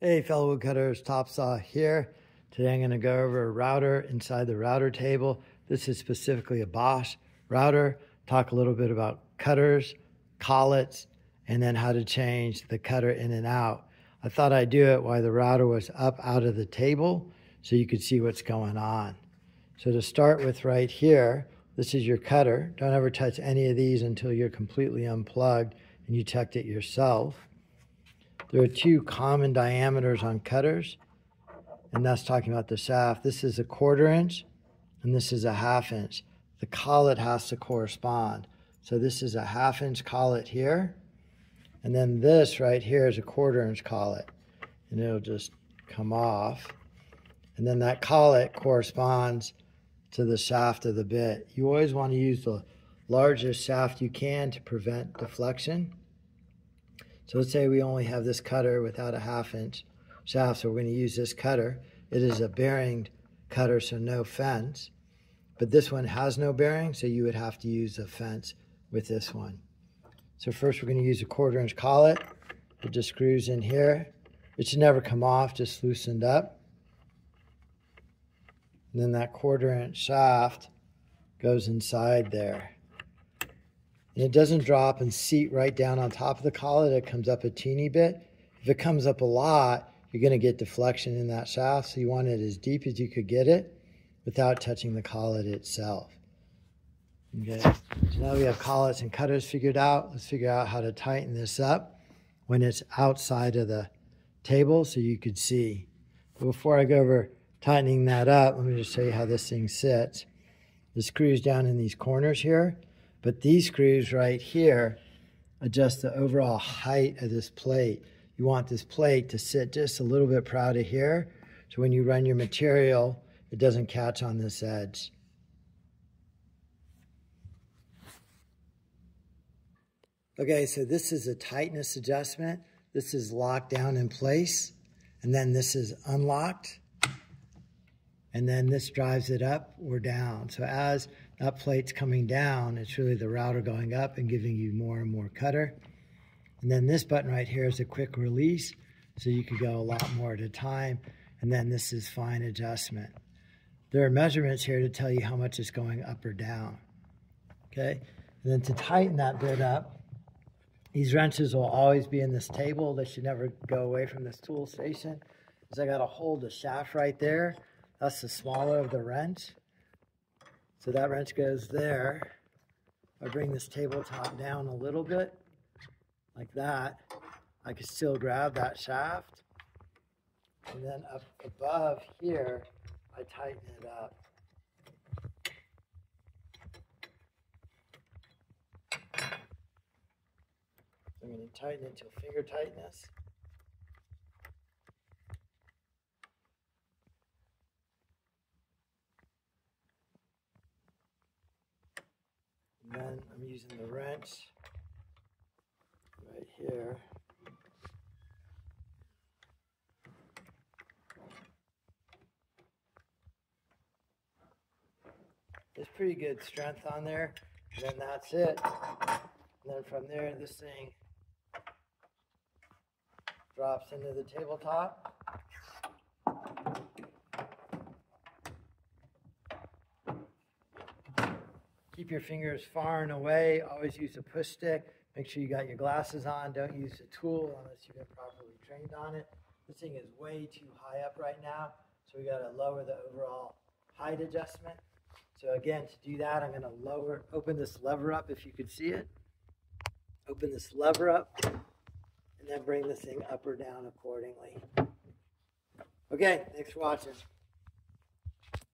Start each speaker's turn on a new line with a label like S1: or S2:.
S1: Hey fellow woodcutters, Topsaw here. Today I'm going to go over a router inside the router table. This is specifically a Bosch router. Talk a little bit about cutters, collets, and then how to change the cutter in and out. I thought I'd do it while the router was up out of the table so you could see what's going on. So to start with right here, this is your cutter. Don't ever touch any of these until you're completely unplugged and you checked it yourself. There are two common diameters on cutters, and that's talking about the shaft. This is a quarter inch, and this is a half inch. The collet has to correspond. So this is a half inch collet here, and then this right here is a quarter inch collet, and it'll just come off. And then that collet corresponds to the shaft of the bit. You always want to use the largest shaft you can to prevent deflection. So let's say we only have this cutter without a half inch shaft, so we're going to use this cutter. It is a bearing cutter, so no fence. But this one has no bearing, so you would have to use a fence with this one. So first we're going to use a quarter inch collet. It just screws in here. It should never come off, just loosened up. And then that quarter inch shaft goes inside there. And it doesn't drop and seat right down on top of the collet. It comes up a teeny bit. If it comes up a lot, you're going to get deflection in that shaft. So you want it as deep as you could get it without touching the collet itself. Okay, so now we have collets and cutters figured out. Let's figure out how to tighten this up when it's outside of the table so you could see. But before I go over tightening that up, let me just show you how this thing sits. The screws down in these corners here. But these screws right here adjust the overall height of this plate. You want this plate to sit just a little bit proud of here. So when you run your material, it doesn't catch on this edge. Okay, so this is a tightness adjustment. This is locked down in place. And then this is unlocked and then this drives it up or down. So as that plate's coming down, it's really the router going up and giving you more and more cutter. And then this button right here is a quick release, so you could go a lot more at a time. And then this is fine adjustment. There are measurements here to tell you how much is going up or down. Okay, and then to tighten that bit up, these wrenches will always be in this table. They should never go away from this tool station. Because I got to hold the shaft right there that's the smaller of the wrench. So that wrench goes there. I bring this tabletop down a little bit, like that. I can still grab that shaft. And then up above here, I tighten it up. I'm going to tighten it to finger tightness. Then I'm using the wrench right here. There's pretty good strength on there. And then that's it. And then from there, this thing drops into the tabletop. Keep your fingers far and away. Always use a push stick. Make sure you got your glasses on. Don't use a tool unless you've been properly trained on it. This thing is way too high up right now, so we got to lower the overall height adjustment. So again, to do that, I'm going to lower, open this lever up if you could see it. Open this lever up, and then bring this thing up or down accordingly. Okay, thanks for watching.